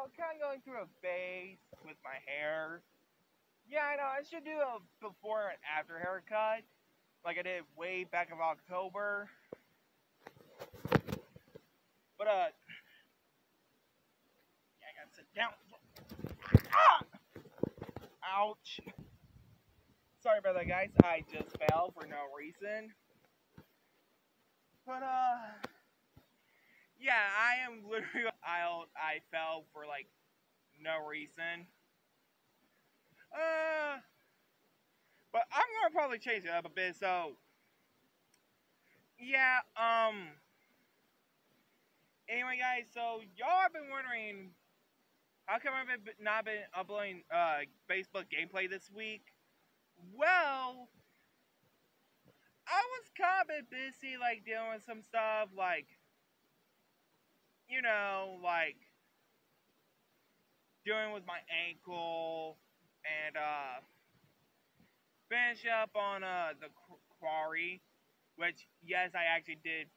know, kind of going through a phase with my hair. Yeah, I know, I should do a before and after haircut, like I did way back in October. But, uh, yeah, I gotta sit down. Ah! Ouch. Sorry about that, guys. I just fell for no reason. But, uh, yeah, I am literally, I, I fell for, like, no reason. Uh, but I'm gonna probably change it up a bit, so, yeah, um, anyway, guys, so y'all have been wondering, how come I've been, not been uploading, uh, Facebook gameplay this week? Well, I was kind of busy, like, dealing with some stuff, like, you know, like, doing with my ankle, and, uh, finish up on, uh, the quarry, which, yes, I actually did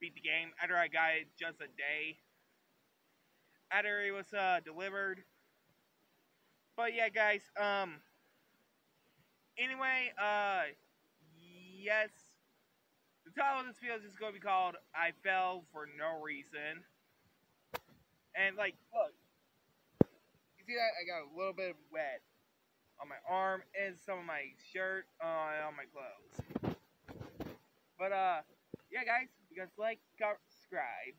beat the game after I got it just a day after it was, uh, delivered. But, yeah, guys, um, Anyway, uh, yes. The title of this video is just going to be called I Fell for No Reason. And, like, look. You see that? I got a little bit of wet on my arm and some of my shirt uh, on my clothes. But, uh, yeah, guys, you guys like, subscribe.